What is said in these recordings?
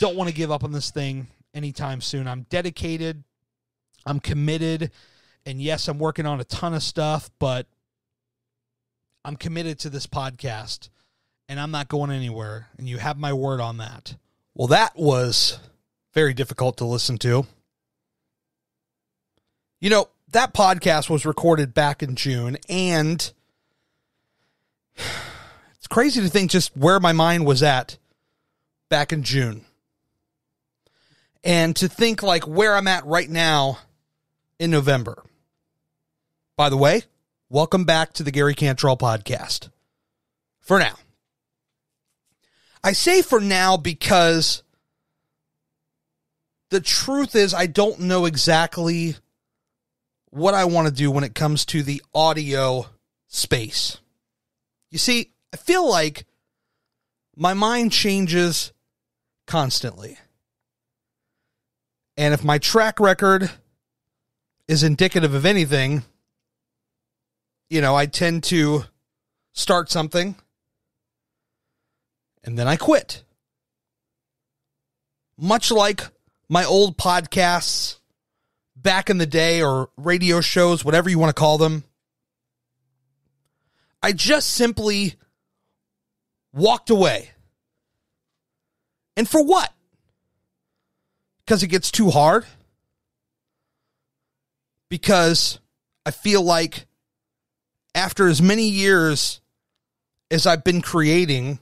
don't want to give up on this thing anytime soon. I'm dedicated, I'm committed, and yes, I'm working on a ton of stuff, but I'm committed to this podcast and I'm not going anywhere. And you have my word on that. Well, that was very difficult to listen to. You know, that podcast was recorded back in June, and it's crazy to think just where my mind was at back in June. And to think like where I'm at right now in November. By the way, welcome back to the Gary Cantrell podcast. For now. I say for now because the truth is I don't know exactly what I want to do when it comes to the audio space. You see, I feel like my mind changes constantly. And if my track record is indicative of anything, you know, I tend to start something and then I quit. Much like my old podcasts back in the day or radio shows, whatever you want to call them, I just simply walked away. And for what? Because it gets too hard? Because I feel like after as many years as I've been creating,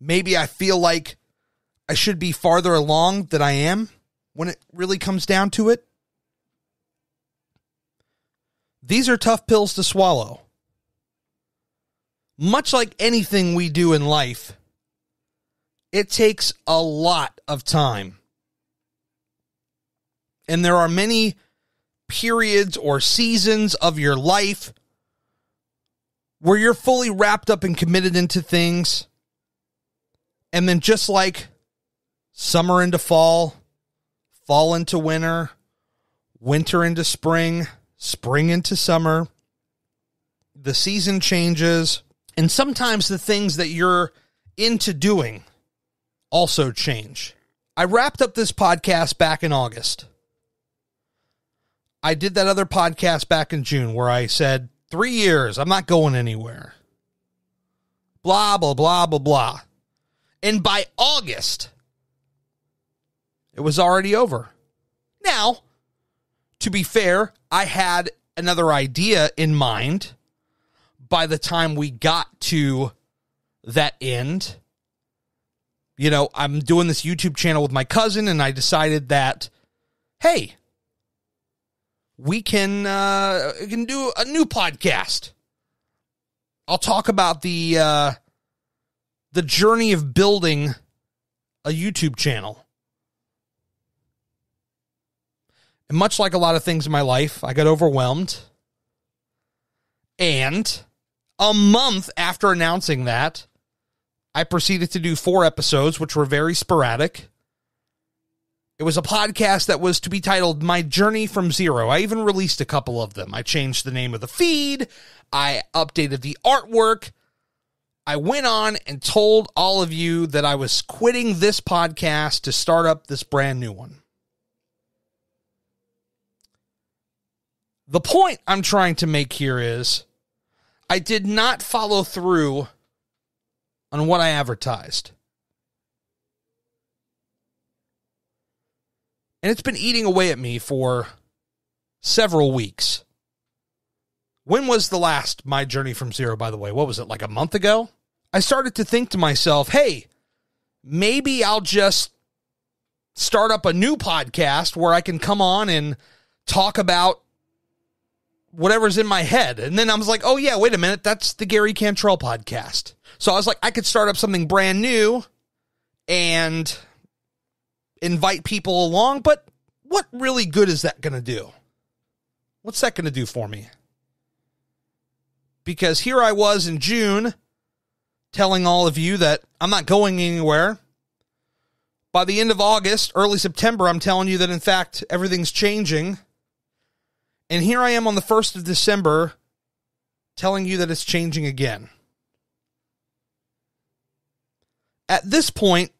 maybe I feel like I should be farther along than I am when it really comes down to it. These are tough pills to swallow. Much like anything we do in life, it takes a lot of time. And there are many periods or seasons of your life where you're fully wrapped up and committed into things. And then just like summer into fall, fall into winter, winter into spring, spring into summer, the season changes. And sometimes the things that you're into doing also change. I wrapped up this podcast back in August. I did that other podcast back in June where I said, three years, I'm not going anywhere. Blah, blah, blah, blah, blah. And by August, it was already over. Now, to be fair, I had another idea in mind by the time we got to that end. You know, I'm doing this YouTube channel with my cousin, and I decided that, hey, we can uh, we can do a new podcast. I'll talk about the uh, the journey of building a YouTube channel. And much like a lot of things in my life, I got overwhelmed. And a month after announcing that, I proceeded to do four episodes, which were very sporadic. It was a podcast that was to be titled My Journey from Zero. I even released a couple of them. I changed the name of the feed, I updated the artwork. I went on and told all of you that I was quitting this podcast to start up this brand new one. The point I'm trying to make here is I did not follow through on what I advertised. And it's been eating away at me for several weeks. When was the last My Journey from Zero, by the way? What was it, like a month ago? I started to think to myself, hey, maybe I'll just start up a new podcast where I can come on and talk about whatever's in my head. And then I was like, oh, yeah, wait a minute. That's the Gary Cantrell podcast. So I was like, I could start up something brand new and invite people along. But what really good is that going to do? What's that going to do for me? Because here I was in June telling all of you that I'm not going anywhere. By the end of August, early September, I'm telling you that in fact everything's changing. And here I am on the 1st of December telling you that it's changing again. At this point,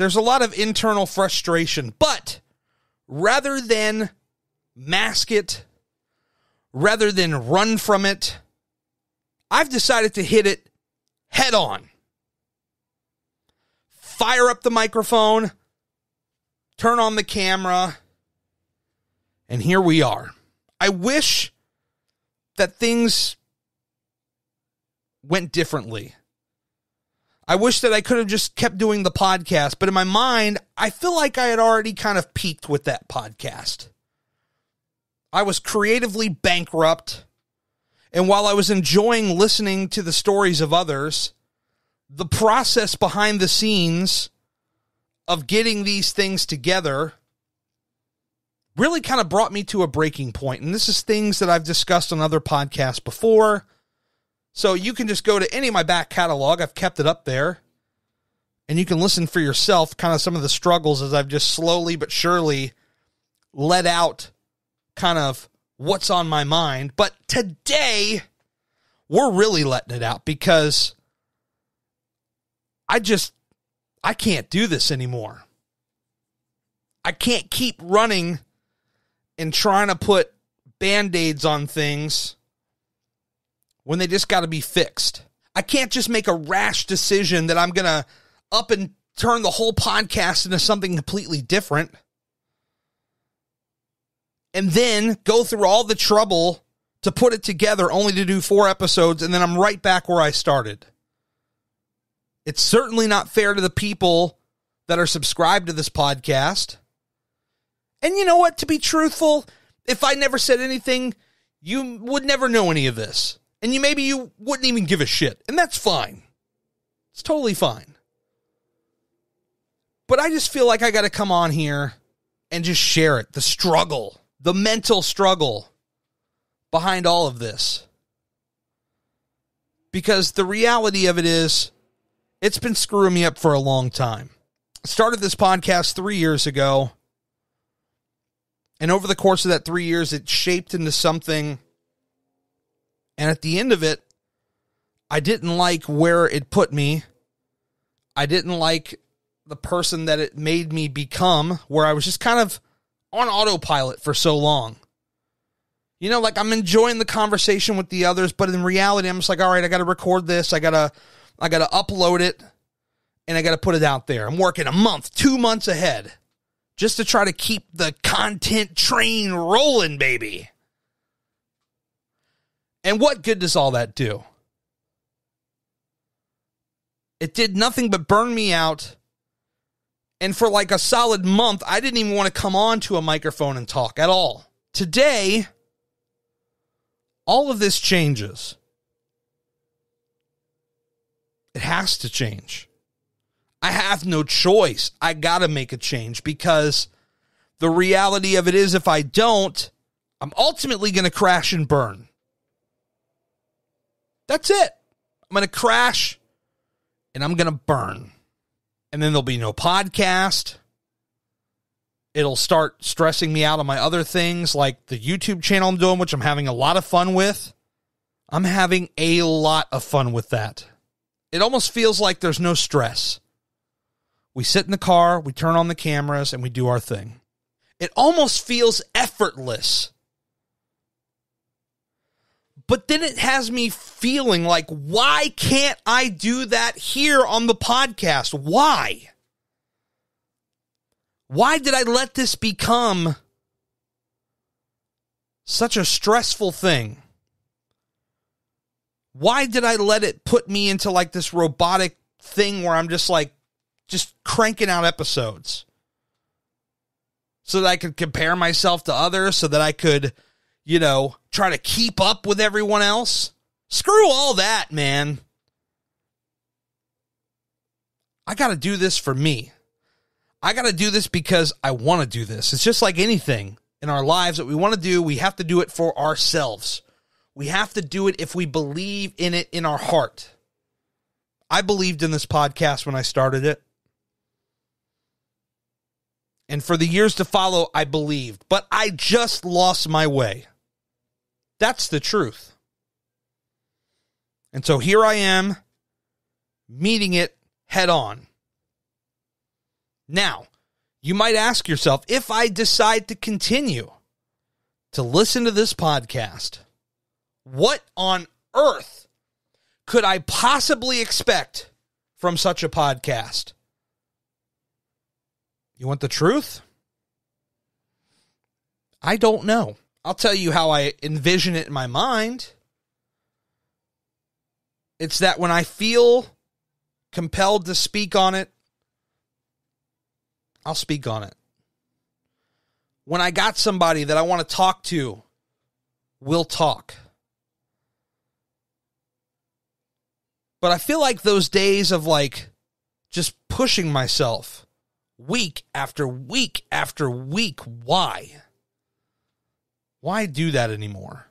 There's a lot of internal frustration, but rather than mask it, rather than run from it, I've decided to hit it head on. Fire up the microphone, turn on the camera, and here we are. I wish that things went differently. I wish that I could have just kept doing the podcast, but in my mind, I feel like I had already kind of peaked with that podcast. I was creatively bankrupt. And while I was enjoying listening to the stories of others, the process behind the scenes of getting these things together really kind of brought me to a breaking point. And this is things that I've discussed on other podcasts before. So you can just go to any of my back catalog. I've kept it up there. And you can listen for yourself kind of some of the struggles as I've just slowly but surely let out kind of what's on my mind. But today, we're really letting it out because I just, I can't do this anymore. I can't keep running and trying to put band aids on things when they just got to be fixed. I can't just make a rash decision that I'm going to up and turn the whole podcast into something completely different and then go through all the trouble to put it together only to do four episodes and then I'm right back where I started. It's certainly not fair to the people that are subscribed to this podcast. And you know what? To be truthful, if I never said anything, you would never know any of this. And you maybe you wouldn't even give a shit. And that's fine. It's totally fine. But I just feel like I got to come on here and just share it. The struggle, the mental struggle behind all of this. Because the reality of it is, it's been screwing me up for a long time. Started this podcast three years ago and over the course of that three years, it shaped into something. And at the end of it, I didn't like where it put me. I didn't like the person that it made me become, where I was just kind of on autopilot for so long. You know, like I'm enjoying the conversation with the others, but in reality, I'm just like, all right, I got to record this. I gotta, I gotta upload it, and I gotta put it out there. I'm working a month, two months ahead just to try to keep the content train rolling, baby. And what good does all that do? It did nothing but burn me out. And for like a solid month, I didn't even want to come on to a microphone and talk at all. Today, all of this changes. It has to change. I have no choice. I got to make a change because the reality of it is, if I don't, I'm ultimately going to crash and burn. That's it. I'm going to crash and I'm going to burn. And then there'll be no podcast. It'll start stressing me out on my other things like the YouTube channel I'm doing, which I'm having a lot of fun with. I'm having a lot of fun with that. It almost feels like there's no stress. We sit in the car, we turn on the cameras, and we do our thing. It almost feels effortless. But then it has me feeling like, why can't I do that here on the podcast? Why? Why did I let this become such a stressful thing? Why did I let it put me into like this robotic thing where I'm just like, just cranking out episodes so that I could compare myself to others, so that I could, you know, try to keep up with everyone else. Screw all that, man. I got to do this for me. I got to do this because I want to do this. It's just like anything in our lives that we want to do, we have to do it for ourselves. We have to do it if we believe in it in our heart. I believed in this podcast when I started it. And for the years to follow, I believed, but I just lost my way. That's the truth. And so here I am, meeting it head on. Now, you might ask yourself if I decide to continue to listen to this podcast, what on earth could I possibly expect from such a podcast? You want the truth? I don't know. I'll tell you how I envision it in my mind. It's that when I feel compelled to speak on it, I'll speak on it. When I got somebody that I want to talk to, we'll talk. But I feel like those days of like just pushing myself week after week after week, why? Why do that anymore?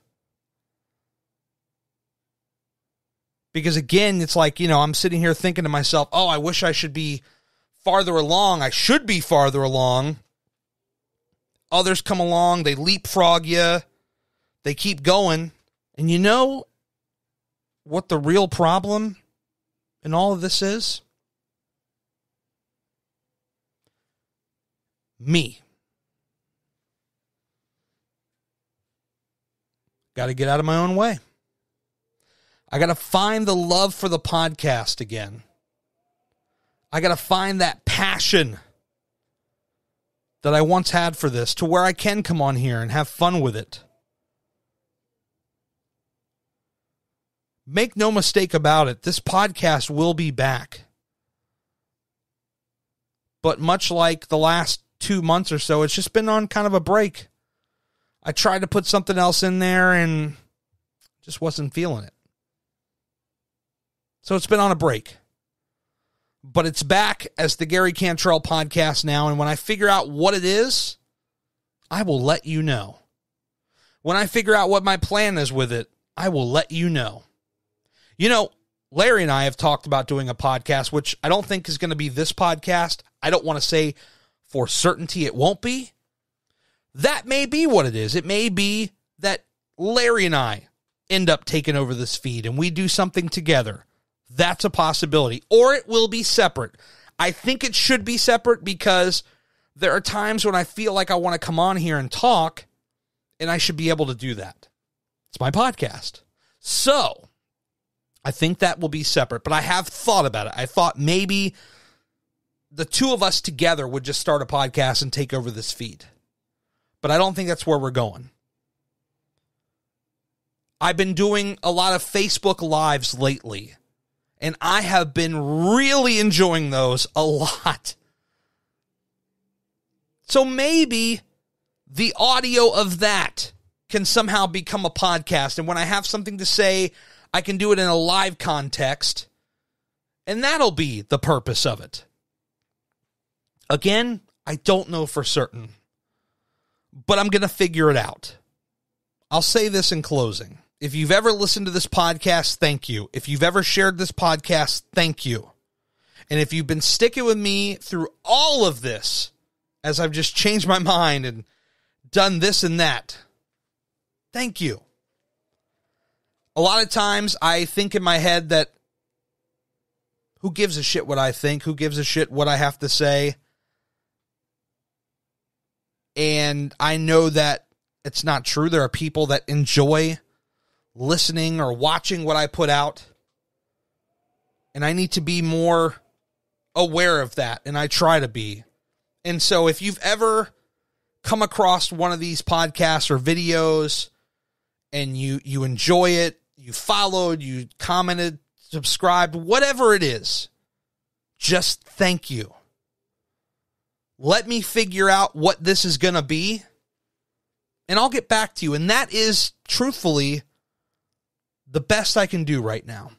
Because again, it's like, you know, I'm sitting here thinking to myself, oh, I wish I should be farther along. I should be farther along. Others come along, they leapfrog you, they keep going. And you know what the real problem in all of this is? Me. Got to get out of my own way. I got to find the love for the podcast again. I got to find that passion that I once had for this to where I can come on here and have fun with it. Make no mistake about it, this podcast will be back. But much like the last two months or so, it's just been on kind of a break. I tried to put something else in there and just wasn't feeling it. So it's been on a break. But it's back as the Gary Cantrell podcast now. And when I figure out what it is, I will let you know. When I figure out what my plan is with it, I will let you know. You know, Larry and I have talked about doing a podcast, which I don't think is going to be this podcast. I don't want to say for certainty it won't be. That may be what it is. It may be that Larry and I end up taking over this feed and we do something together. That's a possibility. Or it will be separate. I think it should be separate because there are times when I feel like I want to come on here and talk, and I should be able to do that. It's my podcast. So I think that will be separate, but I have thought about it. I thought maybe the two of us together would just start a podcast and take over this feed but I don't think that's where we're going. I've been doing a lot of Facebook Lives lately, and I have been really enjoying those a lot. So maybe the audio of that can somehow become a podcast. And when I have something to say, I can do it in a live context, and that'll be the purpose of it. Again, I don't know for certain but I'm going to figure it out. I'll say this in closing. If you've ever listened to this podcast, thank you. If you've ever shared this podcast, thank you. And if you've been sticking with me through all of this, as I've just changed my mind and done this and that, thank you. A lot of times I think in my head that who gives a shit what I think? Who gives a shit what I have to say? And I know that it's not true. There are people that enjoy listening or watching what I put out. And I need to be more aware of that. And I try to be. And so if you've ever come across one of these podcasts or videos and you you enjoy it, you followed, you commented, subscribed, whatever it is, just thank you. Let me figure out what this is going to be, and I'll get back to you. And that is truthfully the best I can do right now.